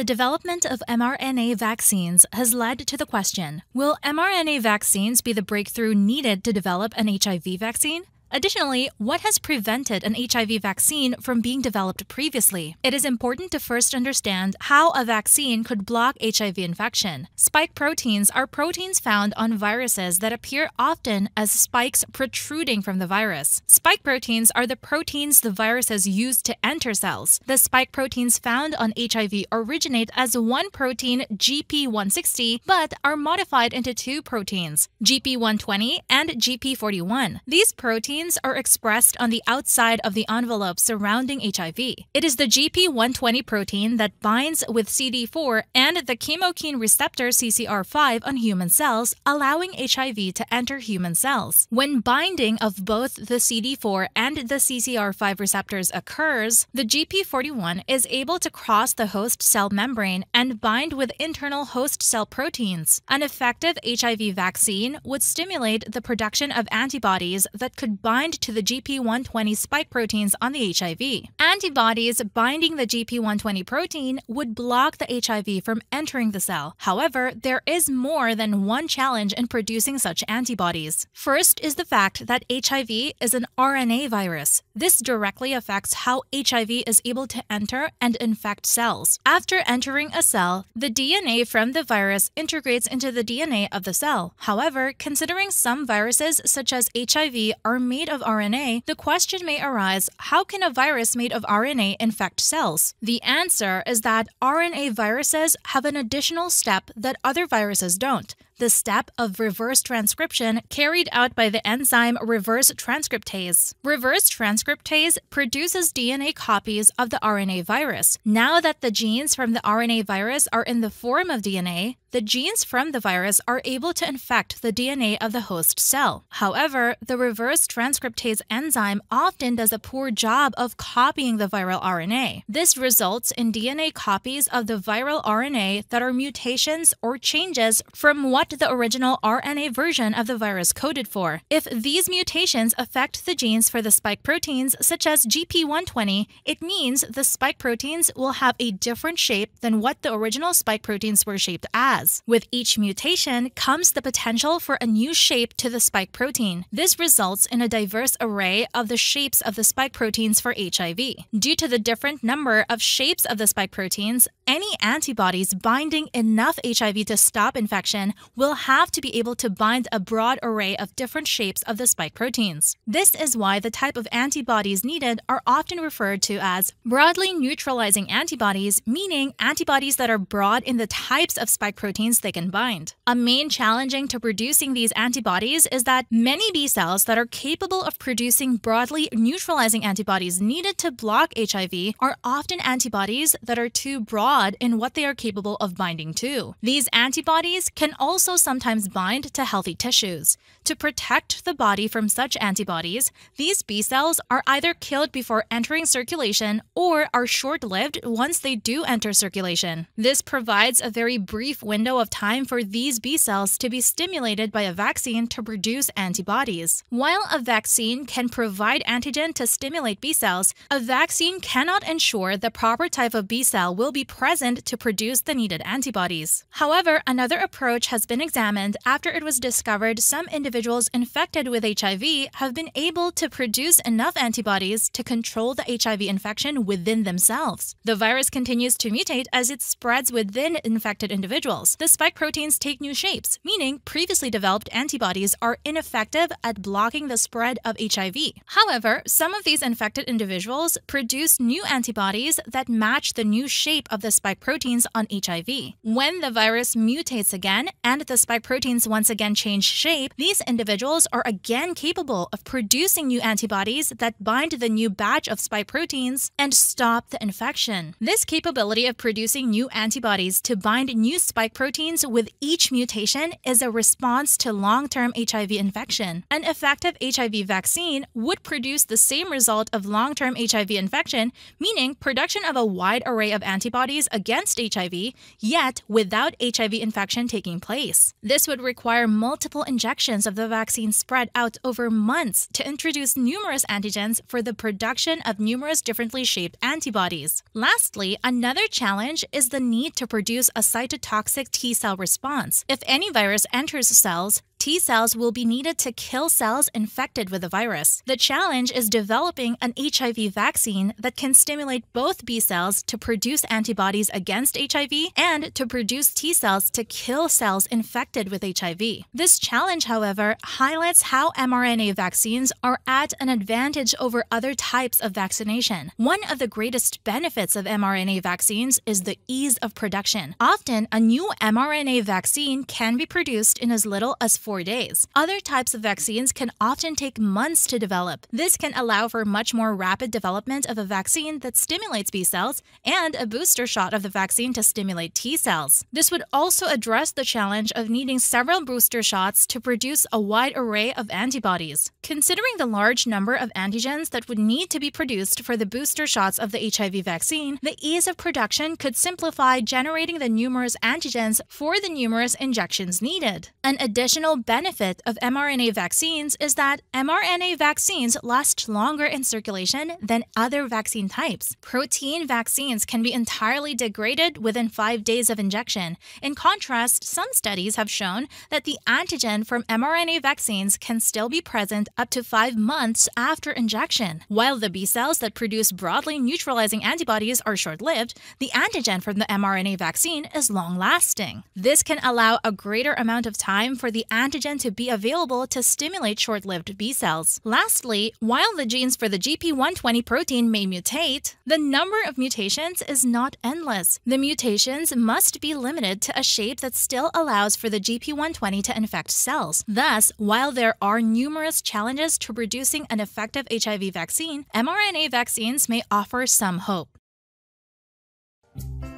The development of mRNA vaccines has led to the question Will mRNA vaccines be the breakthrough needed to develop an HIV vaccine? Additionally, what has prevented an HIV vaccine from being developed previously? It is important to first understand how a vaccine could block HIV infection. Spike proteins are proteins found on viruses that appear often as spikes protruding from the virus. Spike proteins are the proteins the viruses use to enter cells. The spike proteins found on HIV originate as one protein, GP160, but are modified into two proteins, GP120 and GP41. These proteins proteins are expressed on the outside of the envelope surrounding HIV. It is the GP120 protein that binds with CD4 and the chemokine receptor CCR5 on human cells, allowing HIV to enter human cells. When binding of both the CD4 and the CCR5 receptors occurs, the GP41 is able to cross the host cell membrane and bind with internal host cell proteins. An effective HIV vaccine would stimulate the production of antibodies that could bind bind to the GP120 spike proteins on the HIV. Antibodies binding the GP120 protein would block the HIV from entering the cell. However, there is more than one challenge in producing such antibodies. First is the fact that HIV is an RNA virus. This directly affects how HIV is able to enter and infect cells. After entering a cell, the DNA from the virus integrates into the DNA of the cell. However, considering some viruses such as HIV are made made of RNA, the question may arise how can a virus made of RNA infect cells? The answer is that RNA viruses have an additional step that other viruses don't the step of reverse transcription carried out by the enzyme reverse transcriptase. Reverse transcriptase produces DNA copies of the RNA virus. Now that the genes from the RNA virus are in the form of DNA, the genes from the virus are able to infect the DNA of the host cell. However, the reverse transcriptase enzyme often does a poor job of copying the viral RNA. This results in DNA copies of the viral RNA that are mutations or changes from what the original RNA version of the virus coded for. If these mutations affect the genes for the spike proteins, such as GP120, it means the spike proteins will have a different shape than what the original spike proteins were shaped as. With each mutation comes the potential for a new shape to the spike protein. This results in a diverse array of the shapes of the spike proteins for HIV. Due to the different number of shapes of the spike proteins, any antibodies binding enough HIV to stop infection will have to be able to bind a broad array of different shapes of the spike proteins. This is why the type of antibodies needed are often referred to as broadly neutralizing antibodies, meaning antibodies that are broad in the types of spike proteins they can bind. A main challenging to producing these antibodies is that many B cells that are capable of producing broadly neutralizing antibodies needed to block HIV are often antibodies that are too broad broad in what they are capable of binding to. These antibodies can also sometimes bind to healthy tissues. To protect the body from such antibodies, these B cells are either killed before entering circulation or are short lived once they do enter circulation. This provides a very brief window of time for these B cells to be stimulated by a vaccine to produce antibodies. While a vaccine can provide antigen to stimulate B cells, a vaccine cannot ensure the proper type of B cell will be present to produce the needed antibodies. However, another approach has been examined after it was discovered some individuals infected with HIV have been able to produce enough antibodies to control the HIV infection within themselves. The virus continues to mutate as it spreads within infected individuals. The spike proteins take new shapes, meaning previously developed antibodies are ineffective at blocking the spread of HIV. However, some of these infected individuals produce new antibodies that match the new shape of the spike proteins on HIV. When the virus mutates again and the spike proteins once again change shape, these individuals are again capable of producing new antibodies that bind the new batch of spike proteins and stop the infection. This capability of producing new antibodies to bind new spike proteins with each mutation is a response to long-term HIV infection. An effective HIV vaccine would produce the same result of long-term HIV infection, meaning production of a wide array of antibodies antibodies against HIV, yet without HIV infection taking place. This would require multiple injections of the vaccine spread out over months to introduce numerous antigens for the production of numerous differently shaped antibodies. Lastly, another challenge is the need to produce a cytotoxic T cell response. If any virus enters cells, T cells will be needed to kill cells infected with the virus. The challenge is developing an HIV vaccine that can stimulate both B cells to produce antibodies against HIV and to produce T cells to kill cells infected with HIV. This challenge, however, highlights how mRNA vaccines are at an advantage over other types of vaccination. One of the greatest benefits of mRNA vaccines is the ease of production. Often, a new mRNA vaccine can be produced in as little as four days. Other types of vaccines can often take months to develop. This can allow for much more rapid development of a vaccine that stimulates B cells and a booster shot of the vaccine to stimulate T cells. This would also address the challenge of needing several booster shots to produce a wide array of antibodies. Considering the large number of antigens that would need to be produced for the booster shots of the HIV vaccine, the ease of production could simplify generating the numerous antigens for the numerous injections needed. An additional benefit of mRNA vaccines is that mRNA vaccines last longer in circulation than other vaccine types. Protein vaccines can be entirely degraded within five days of injection. In contrast, some studies have shown that the antigen from mRNA vaccines can still be present up to five months after injection. While the B cells that produce broadly neutralizing antibodies are short lived, the antigen from the mRNA vaccine is long lasting. This can allow a greater amount of time for the antigen antigen to be available to stimulate short lived B cells. Lastly, while the genes for the GP120 protein may mutate, the number of mutations is not endless. The mutations must be limited to a shape that still allows for the GP120 to infect cells. Thus, while there are numerous challenges to producing an effective HIV vaccine, mRNA vaccines may offer some hope.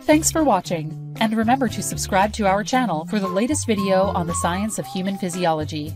Thanks for watching, and remember to subscribe to our channel for the latest video on the science of human physiology.